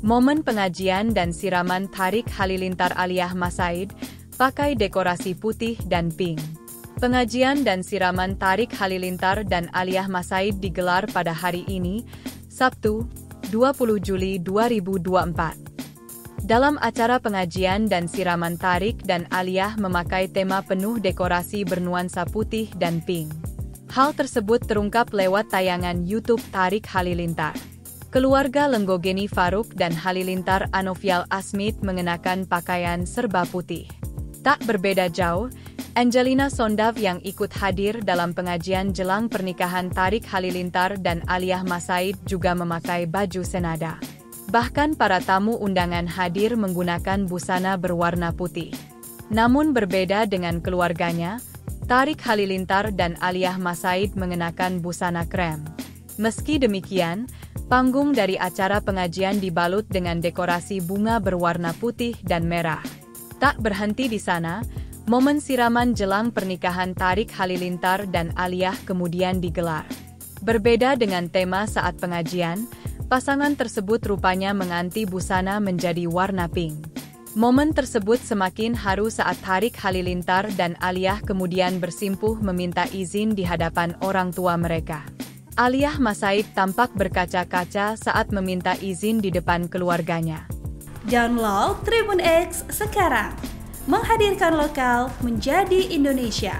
Momen pengajian dan siraman Tarik Halilintar Aliyah Masaid pakai dekorasi putih dan pink. Pengajian dan siraman Tarik Halilintar dan Aliyah Masaid digelar pada hari ini, Sabtu, 20 Juli 2024. Dalam acara pengajian dan siraman Tarik dan Aliyah memakai tema penuh dekorasi bernuansa putih dan pink. Hal tersebut terungkap lewat tayangan YouTube Tarik Halilintar. Keluarga Lenggogeni Faruk dan Halilintar Anovial Asmit mengenakan pakaian serba putih. Tak berbeda jauh, Angelina Sondav yang ikut hadir dalam pengajian jelang pernikahan Tarik Halilintar dan Aliyah Masaid juga memakai baju senada. Bahkan para tamu undangan hadir menggunakan busana berwarna putih. Namun berbeda dengan keluarganya, Tarik Halilintar dan Aliyah Masaid mengenakan busana krem. Meski demikian, Panggung dari acara pengajian dibalut dengan dekorasi bunga berwarna putih dan merah. Tak berhenti di sana, momen siraman jelang pernikahan Tarik Halilintar dan Aliyah kemudian digelar. Berbeda dengan tema saat pengajian, pasangan tersebut rupanya menganti busana menjadi warna pink. Momen tersebut semakin haru saat Tarik Halilintar dan Aliyah kemudian bersimpuh meminta izin di hadapan orang tua mereka. Aliyah Masaid tampak berkaca-kaca saat meminta izin di depan keluarganya. Download Tribun X sekarang, menghadirkan lokal menjadi Indonesia.